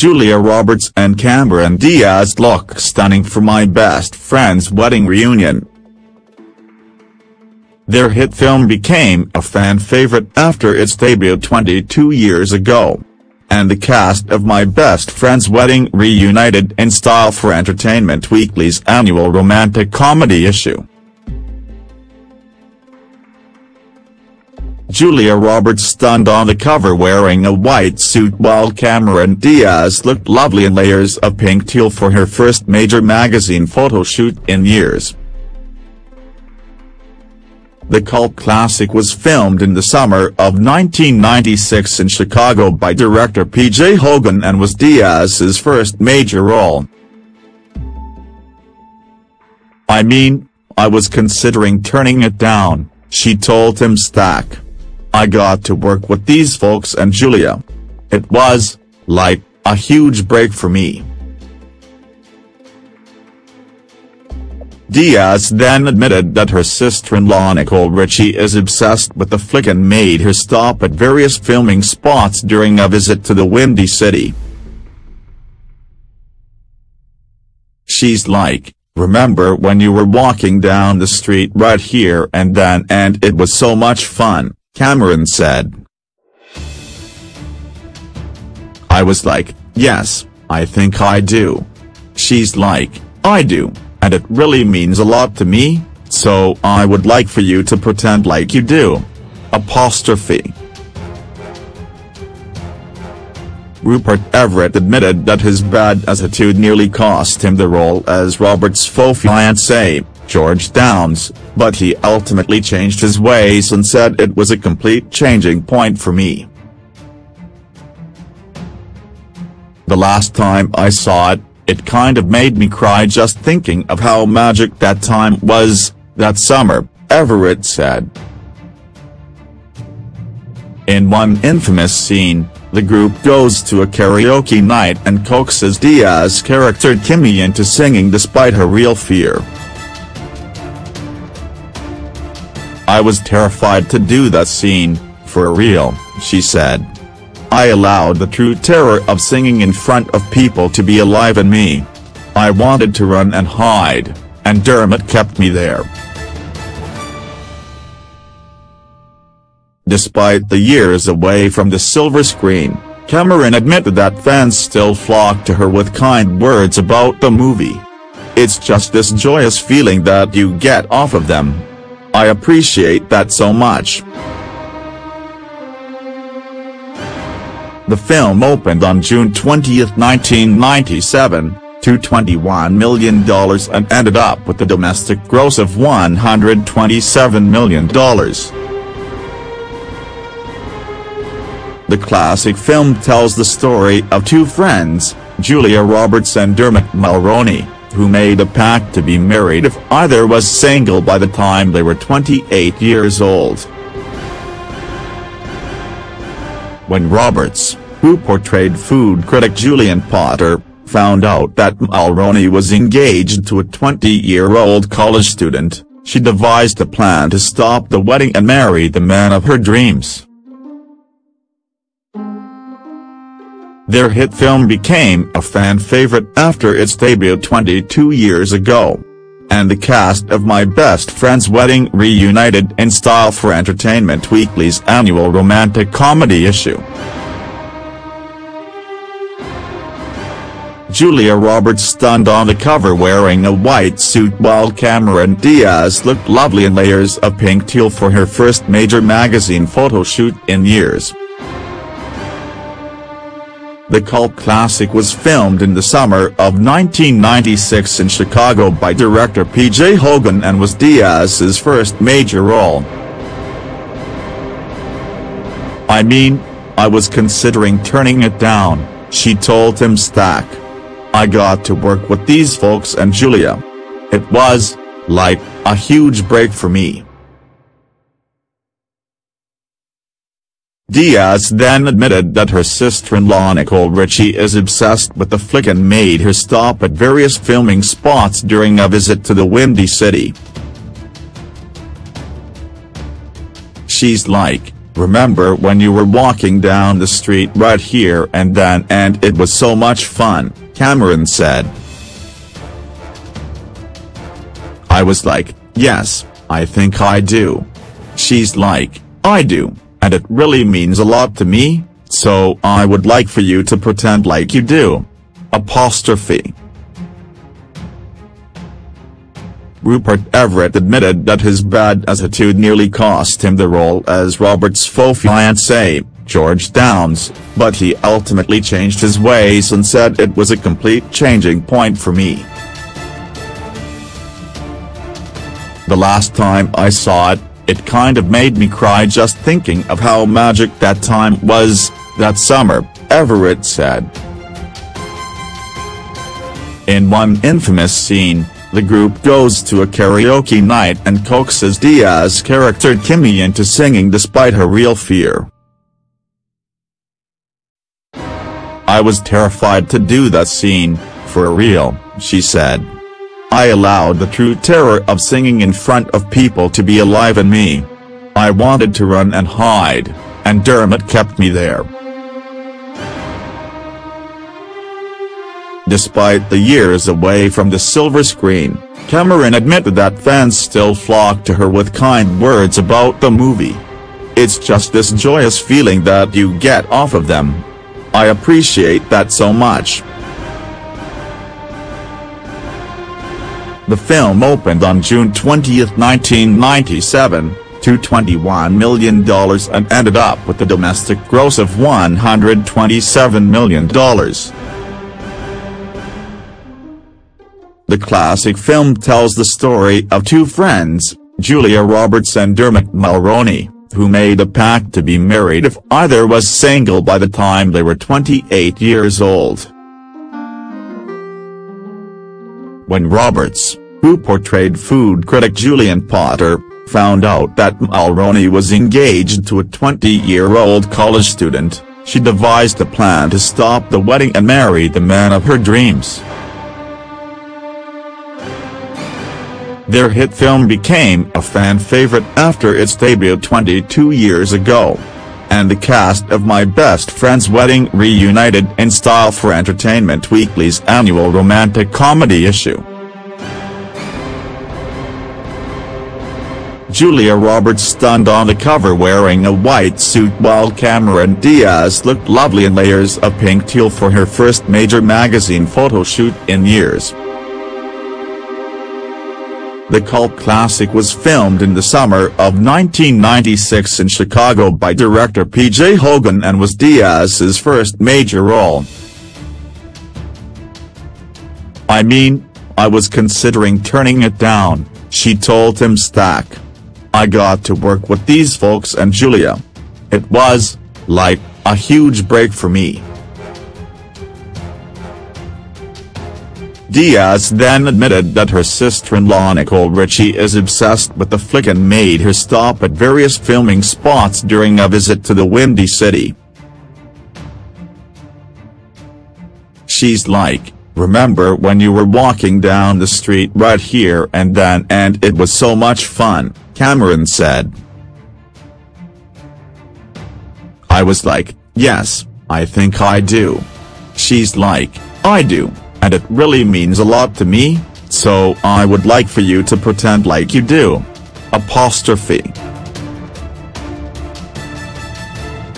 Julia Roberts and Cameron Diaz look stunning for my best friend's wedding reunion. Their hit film became a fan favorite after its debut 22 years ago. And the cast of My Best Friend's Wedding reunited in style for Entertainment Weekly's annual romantic comedy issue. Julia Roberts stunned on the cover wearing a white suit while Cameron Diaz looked lovely in layers of pink teal for her first major magazine photo shoot in years. The cult classic was filmed in the summer of 1996 in Chicago by director P.J. Hogan and was Diaz's first major role. I mean, I was considering turning it down, she told Tim Stack. I got to work with these folks and Julia. It was, like, a huge break for me. Diaz then admitted that her sister-in-law Nicole Richie is obsessed with the flick and made her stop at various filming spots during a visit to the Windy City. She's like, remember when you were walking down the street right here and then and it was so much fun, Cameron said. I was like, yes, I think I do. She's like, I do and it really means a lot to me, so I would like for you to pretend like you do. Apostrophe. Rupert Everett admitted that his bad attitude nearly cost him the role as Robert's faux fiancé, George Downes, but he ultimately changed his ways and said it was a complete changing point for me. The last time I saw it, it kind of made me cry just thinking of how magic that time was, that summer, Everett said. In one infamous scene, the group goes to a karaoke night and coaxes Diaz's character Kimmy into singing despite her real fear. I was terrified to do that scene, for real, she said. I allowed the true terror of singing in front of people to be alive in me. I wanted to run and hide, and Dermot kept me there. Despite the years away from the silver screen, Cameron admitted that fans still flock to her with kind words about the movie. It's just this joyous feeling that you get off of them. I appreciate that so much. The film opened on June 20, 1997, to $21 million and ended up with a domestic gross of $127 million. The classic film tells the story of two friends, Julia Roberts and Dermot Mulroney, who made a pact to be married if either was single by the time they were 28 years old. When Roberts, who portrayed food critic Julianne Potter, found out that Mulroney was engaged to a 20-year-old college student, she devised a plan to stop the wedding and marry the man of her dreams. Their hit film became a fan favorite after its debut 22 years ago and the cast of My Best Friend's Wedding reunited in style for Entertainment Weekly's annual romantic comedy issue. Julia Roberts stunned on the cover wearing a white suit while Cameron Diaz looked lovely in layers of pink teal for her first major magazine photo shoot in years. The cult classic was filmed in the summer of 1996 in Chicago by director P.J. Hogan and was Diaz's first major role. I mean, I was considering turning it down, she told Tim Stack. I got to work with these folks and Julia. It was, like, a huge break for me. Diaz then admitted that her sister-in-law Nicole Richie is obsessed with the flick and made her stop at various filming spots during a visit to the Windy City. She's like, remember when you were walking down the street right here and then and it was so much fun, Cameron said. I was like, yes, I think I do. She's like, I do, and it really means a lot to me, so I would like for you to pretend like you do. Apostrophe. Rupert Everett admitted that his bad attitude nearly cost him the role as Robert's faux fiancé, George Downes, but he ultimately changed his ways and said it was a complete changing point for me. The last time I saw it, it kind of made me cry just thinking of how magic that time was, that summer, Everett said. In one infamous scene, the group goes to a karaoke night and coaxes Diaz character Kimmy into singing despite her real fear. I was terrified to do that scene, for real, she said. I allowed the true terror of singing in front of people to be alive in me. I wanted to run and hide, and Dermot kept me there. Despite the years away from the silver screen, Cameron admitted that fans still flock to her with kind words about the movie. It's just this joyous feeling that you get off of them. I appreciate that so much. The film opened on June 20, 1997, to $21 million and ended up with a domestic gross of $127 million. The classic film tells the story of two friends, Julia Roberts and Dermot Mulroney, who made a pact to be married if either was single by the time they were 28 years old. When Roberts, who portrayed food critic Julianne Potter, found out that Mulroney was engaged to a 20-year-old college student, she devised a plan to stop the wedding and marry the man of her dreams. Their hit film became a fan favorite after its debut 22 years ago. And the cast of My Best Friend's Wedding reunited in style for Entertainment Weekly's annual romantic comedy issue. Julia Roberts stunned on the cover wearing a white suit while Cameron Diaz looked lovely in layers of pink teal for her first major magazine photo shoot in years. The cult classic was filmed in the summer of 1996 in Chicago by director P.J. Hogan and was Diaz's first major role. I mean, I was considering turning it down, she told Tim Stack. I got to work with these folks and Julia. It was, like, a huge break for me. Diaz then admitted that her sister-in-law Nicole Richie is obsessed with the flick and made her stop at various filming spots during a visit to the Windy City. She's like, remember when you were walking down the street right here and then and it was so much fun, Cameron said. I was like, yes, I think I do. She's like, I do and it really means a lot to me, so I would like for you to pretend like you do. Apostrophe.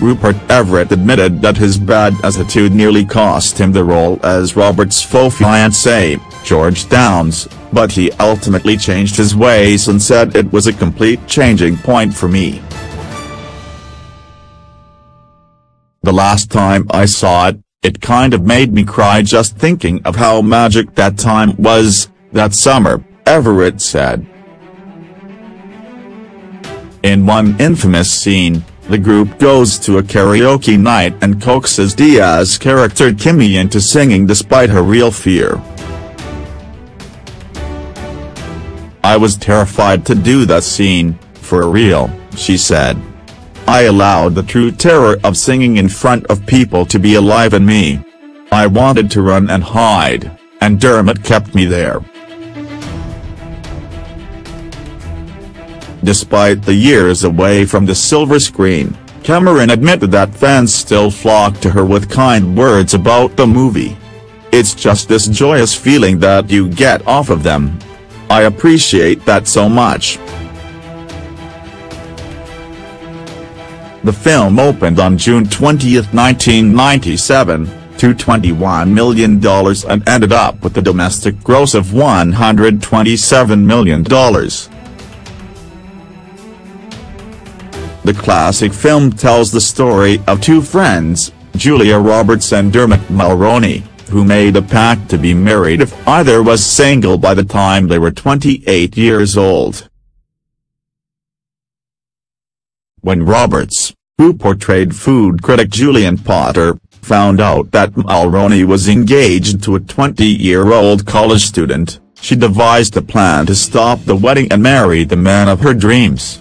Rupert Everett admitted that his bad attitude nearly cost him the role as Robert's faux fiancé, George Downes, but he ultimately changed his ways and said it was a complete changing point for me. The last time I saw it, it kind of made me cry just thinking of how magic that time was, that summer, Everett said. In one infamous scene, the group goes to a karaoke night and coaxes Diaz character Kimmy into singing despite her real fear. I was terrified to do that scene, for real, she said. I allowed the true terror of singing in front of people to be alive in me. I wanted to run and hide, and Dermot kept me there. Despite the years away from the silver screen, Cameron admitted that fans still flock to her with kind words about the movie. It's just this joyous feeling that you get off of them. I appreciate that so much. The film opened on June 20, 1997, to $21 million and ended up with a domestic gross of $127 million. The classic film tells the story of two friends, Julia Roberts and Dermot Mulroney, who made a pact to be married if either was single by the time they were 28 years old. When Roberts, who portrayed food critic Julianne Potter, found out that Mulroney was engaged to a 20-year-old college student, she devised a plan to stop the wedding and marry the man of her dreams.